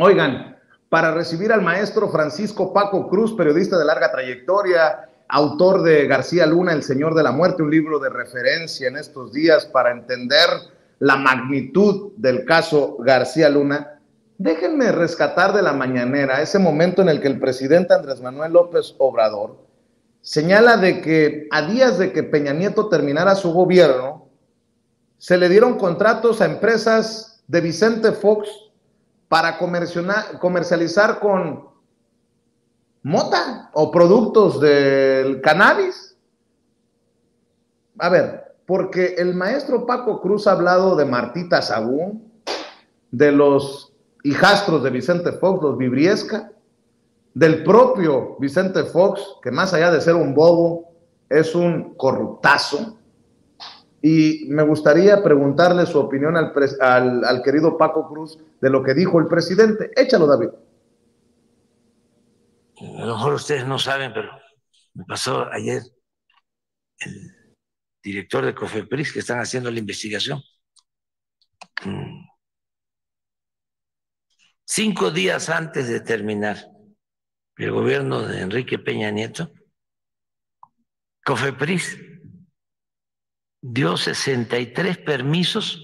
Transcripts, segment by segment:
Oigan, para recibir al maestro Francisco Paco Cruz, periodista de larga trayectoria, autor de García Luna, El Señor de la Muerte, un libro de referencia en estos días para entender la magnitud del caso García Luna. Déjenme rescatar de la mañanera ese momento en el que el presidente Andrés Manuel López Obrador señala de que a días de que Peña Nieto terminara su gobierno, se le dieron contratos a empresas de Vicente Fox para comercializar con mota o productos del cannabis. A ver, porque el maestro Paco Cruz ha hablado de Martita Sagún, de los hijastros de Vicente Fox, los Vibriesca, del propio Vicente Fox, que más allá de ser un bobo, es un corruptazo. Y me gustaría preguntarle su opinión al, al querido Paco Cruz de lo que dijo el presidente. Échalo, David a lo mejor ustedes no saben, pero me pasó ayer el director de Cofepris que están haciendo la investigación. Mm. Cinco días antes de terminar el gobierno de Enrique Peña Nieto, Cofepris dio 63 permisos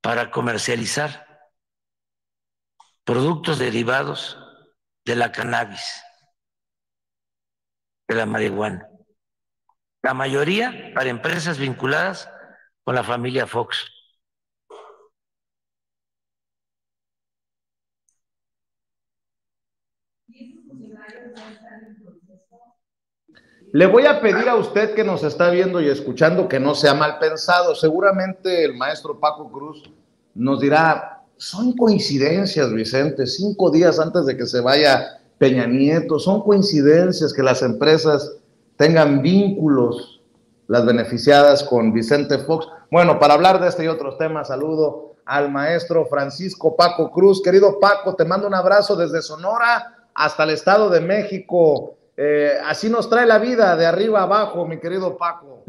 para comercializar productos derivados de la cannabis, de la marihuana. La mayoría para empresas vinculadas con la familia Fox. Le voy a pedir a usted que nos está viendo y escuchando que no sea mal pensado. Seguramente el maestro Paco Cruz nos dirá, son coincidencias, Vicente, cinco días antes de que se vaya Peña Nieto, son coincidencias que las empresas tengan vínculos, las beneficiadas con Vicente Fox. Bueno, para hablar de este y otros temas, saludo al maestro Francisco Paco Cruz. Querido Paco, te mando un abrazo desde Sonora hasta el Estado de México. Eh, así nos trae la vida de arriba abajo, mi querido Paco.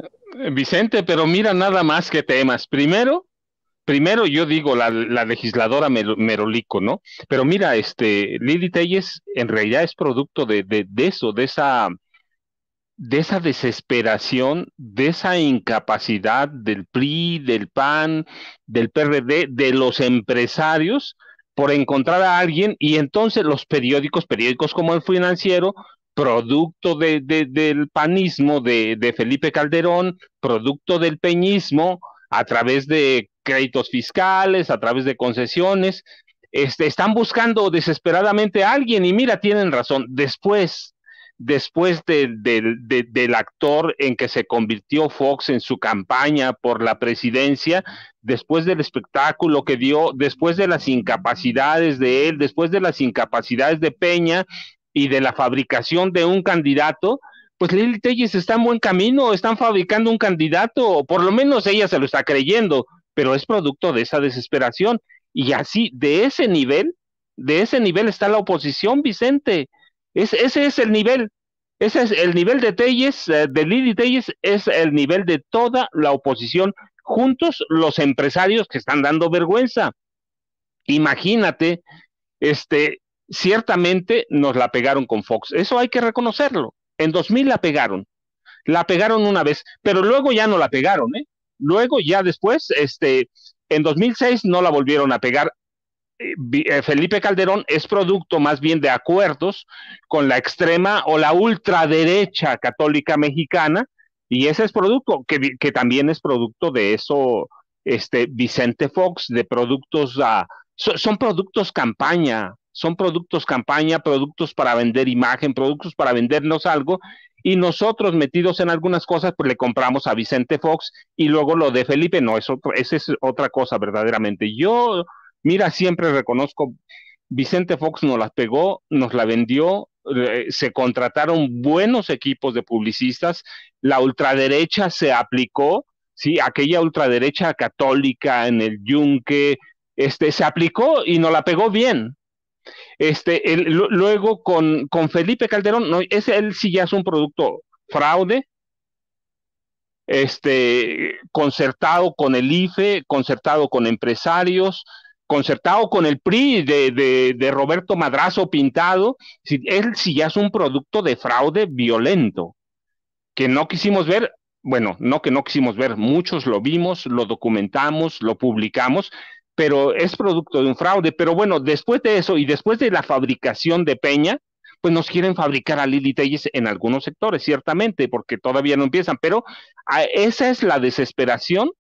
Vicente, pero mira nada más que temas. Primero, primero yo digo la, legisladora Merolico, ¿no? Pero mira, este, Lili Telles en realidad es producto de, eso, de esa, de esa desesperación, de esa incapacidad del PRI, del PAN, del PRD, de los empresarios por encontrar a alguien y entonces los periódicos, periódicos como el financiero, producto de, del panismo de, Felipe Calderón, producto del peñismo, a través de créditos fiscales, a través de concesiones, este, están buscando desesperadamente a alguien y mira, tienen razón, después, después del actor en que se convirtió Fox en su campaña por la presidencia, después del espectáculo que dio, después de las incapacidades de él, después de las incapacidades de Peña y de la fabricación de un candidato, pues Lili Telles está en buen camino, están fabricando un candidato, o por lo menos ella se lo está creyendo, pero es producto de esa desesperación. Y así, de ese nivel, de ese nivel está la oposición, Vicente. ese es el nivel. Ese es el nivel de Telles, eh, de Lili Telles, es el nivel de toda la oposición, juntos los empresarios que están dando vergüenza. Imagínate, este, ciertamente nos la pegaron con Fox, eso hay que reconocerlo. En 2000 la pegaron. La pegaron una vez, pero luego ya no la pegaron, ¿eh? Luego ya después, este, en 2006 no la volvieron a pegar. Eh, eh, Felipe Calderón es producto más bien de acuerdos con la extrema o la ultraderecha católica mexicana, y ese es producto, que, también es producto de eso, este, Vicente Fox, de productos, uh, son productos campaña, son productos campaña, productos para vender imagen, productos para vendernos algo, y nosotros metidos en algunas cosas, pues le compramos a Vicente Fox y luego lo de Felipe, no, es esa es otra cosa verdaderamente. Yo, mira, siempre reconozco, Vicente Fox nos la pegó, nos la vendió, eh, se contrataron buenos equipos de publicistas, la ultraderecha se aplicó, sí, aquella ultraderecha católica en el yunque, este, se aplicó y nos la pegó bien, este, luego con, con, Felipe Calderón, no, él sí ya es un producto fraude, este, concertado con el IFE, concertado con empresarios, concertado con el PRI de, de, Roberto Madrazo pintado, él sí ya es un producto de fraude violento, que no quisimos ver, bueno, no que no quisimos ver, muchos lo vimos, lo documentamos, lo publicamos, pero es producto de un fraude. Pero bueno, después de eso y después de la fabricación de Peña, pues nos quieren fabricar a Lili Telles en algunos sectores, ciertamente, porque todavía no empiezan, pero ah, esa es la desesperación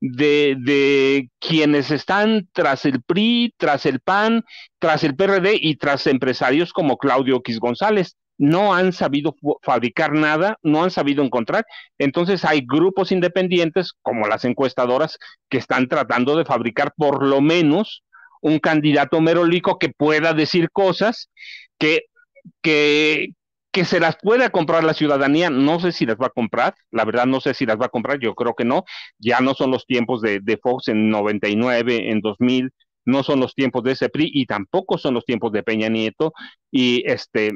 de, de, quienes están tras el PRI, tras el PAN, tras el PRD y tras empresarios como Claudio X González. No han sabido fabricar nada, no han sabido encontrar. Entonces hay grupos independientes, como las encuestadoras, que están tratando de fabricar por lo menos un candidato merolico que pueda decir cosas que que, que se las pueda comprar la ciudadanía, no sé si las va a comprar, la verdad no sé si las va a comprar, yo creo que no, ya no son los tiempos de, de Fox en 99, en 2000, no son los tiempos de ese PRI y tampoco son los tiempos de Peña Nieto. Y este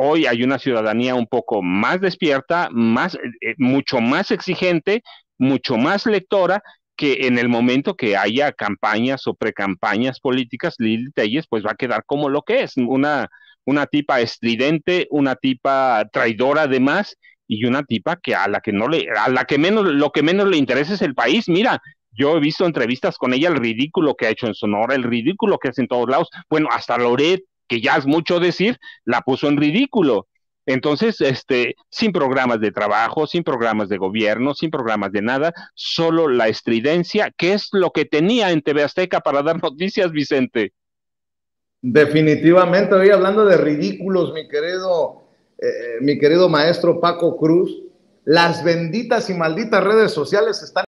hoy hay una ciudadanía un poco más despierta, más eh, mucho más exigente, mucho más lectora que en el momento que haya campañas o precampañas políticas, Lili Telles pues va a quedar como lo que es, una una tipa estridente, una tipa traidora además y una tipa que a la que no le, a la que menos, lo que menos le interesa es el país. Mira, yo he visto entrevistas con ella, el ridículo que ha hecho en Sonora, el ridículo que hace en todos lados. Bueno, hasta Loret, que ya es mucho decir, la puso en ridículo. Entonces, este, sin programas de trabajo, sin programas de gobierno, sin programas de nada, solo la estridencia, que es lo que tenía en TV Azteca para dar noticias, Vicente. Definitivamente, hoy hablando de ridículos, mi querido, eh, mi querido maestro Paco Cruz, las benditas y malditas redes sociales están